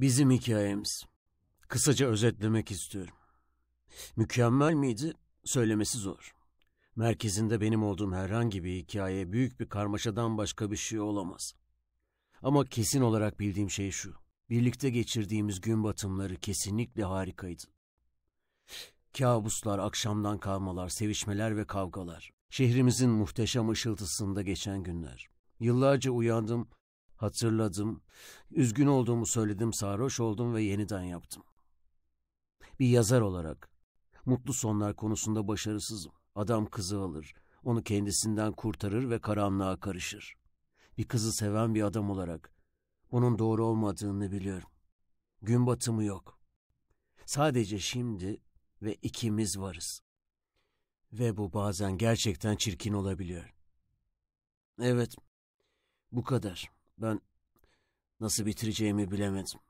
Bizim hikayemiz. Kısaca özetlemek istiyorum. Mükemmel miydi? Söylemesi zor. Merkezinde benim olduğum herhangi bir hikaye büyük bir karmaşadan başka bir şey olamaz. Ama kesin olarak bildiğim şey şu. Birlikte geçirdiğimiz gün batımları kesinlikle harikaydı. Kabuslar, akşamdan kalmalar, sevişmeler ve kavgalar. Şehrimizin muhteşem ışıltısında geçen günler. Yıllarca uyandım, hatırladım, üzgün olduğumu söyledim, sarhoş oldum ve yeniden yaptım. Bir yazar olarak mutlu sonlar konusunda başarısızım. Adam kızı alır, onu kendisinden kurtarır ve karanlığa karışır. Bir kızı seven bir adam olarak bunun doğru olmadığını biliyorum. Gün batımı yok. Sadece şimdi ve ikimiz varız. Ve bu bazen gerçekten çirkin olabiliyor. Evet, bu kadar. Ben nasıl bitireceğimi bilemedim.